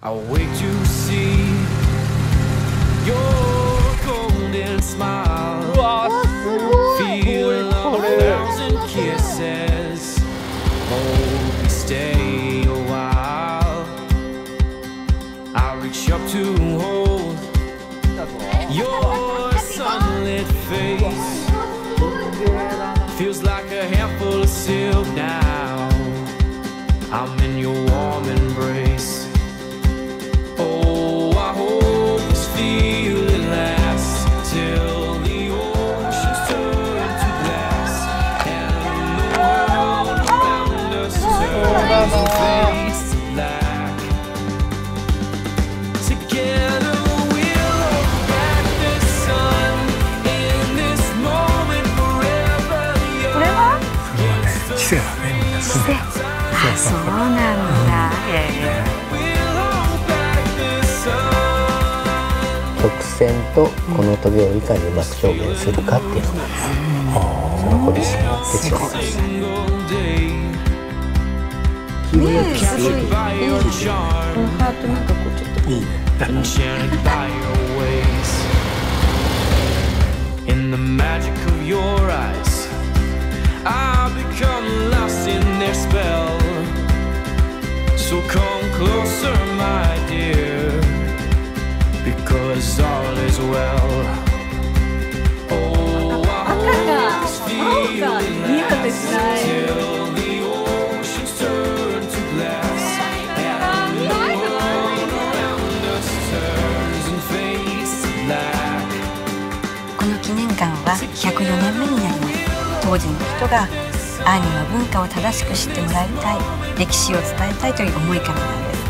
I'll wait to see your golden smile. Feel a thousand kisses. Hope you stay a while. I'll reach up to hold your sunlit face. Feels like a handful of silk now. I'm in your warm embrace. そう。なんだ。へえ。We'll hold back the sun. 曲線とこのトゲをいかにうまく表現するかっていうのがそのご自身によって違います.ねえすごい。by your charm, このハートなんかこうちょっといいね So come closer, my dear, because all is well. Oh, I hope this feeling lasts till the oceans turn to glass and the world around us turns and fades to black. この記念館は104年目になります当時の人がアの文化を正しく知ってもらいたい歴史を伝えたいという思いからなんです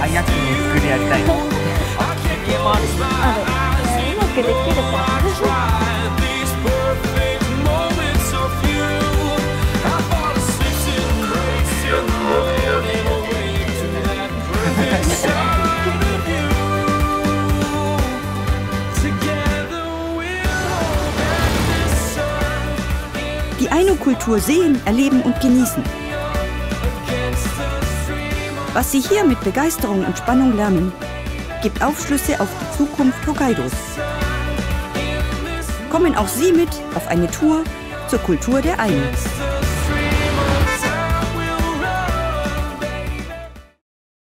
I got to be good at. Die Ainu-Kultur sehen, erleben und genießen. Was Sie hier mit Begeisterung und Spannung lernen, gibt Aufschlüsse auf die Zukunft Hokkaidos. Kommen auch Sie mit auf eine Tour zur Kultur der Ainu.